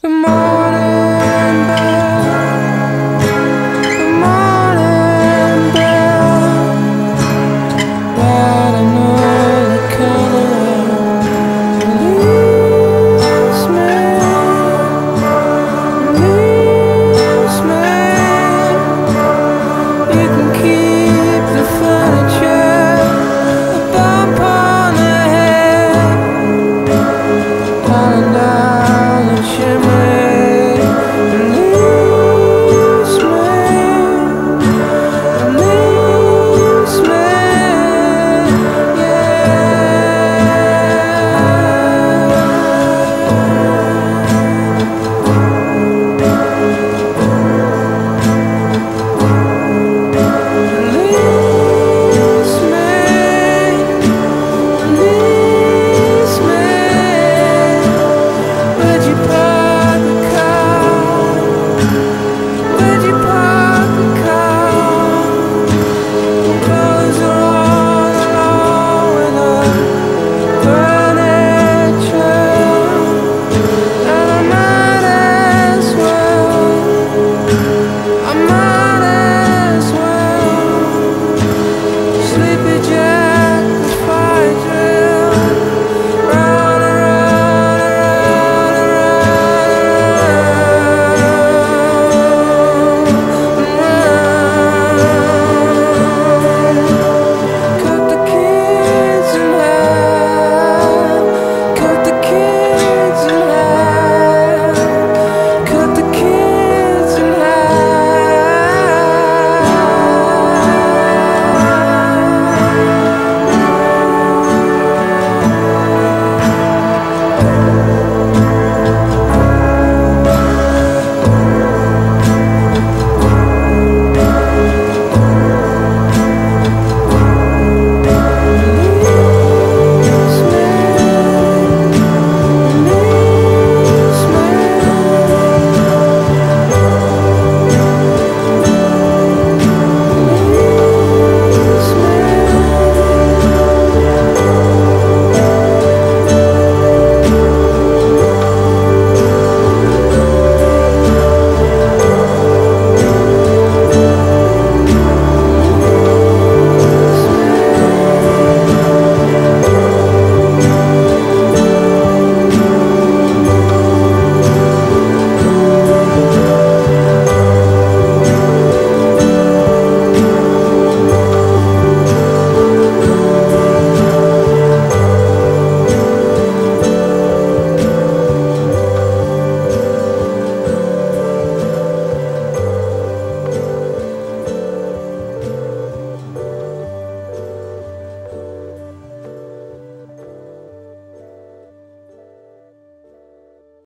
The more